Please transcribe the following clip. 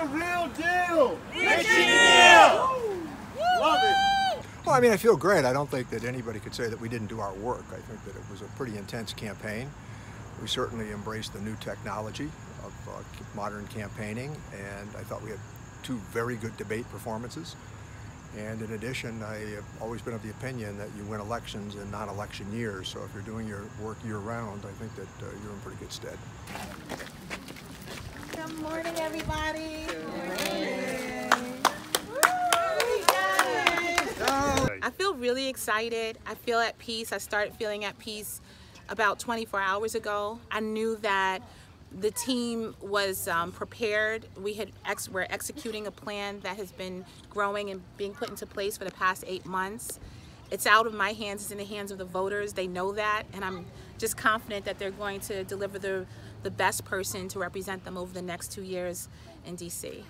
the real deal. Richie Neal. Love it. Well, I mean, I feel great. I don't think that anybody could say that we didn't do our work. I think that it was a pretty intense campaign. We certainly embraced the new technology of uh, modern campaigning, and I thought we had two very good debate performances. And in addition, I have always been of the opinion that you win elections in non-election years. So if you're doing your work year-round, I think that uh, you're in pretty good stead. Good morning, everybody. I feel really excited. I feel at peace. I started feeling at peace about 24 hours ago. I knew that the team was um, prepared. We had ex we're executing a plan that has been growing and being put into place for the past eight months. It's out of my hands, it's in the hands of the voters. They know that, and I'm just confident that they're going to deliver the, the best person to represent them over the next two years in DC.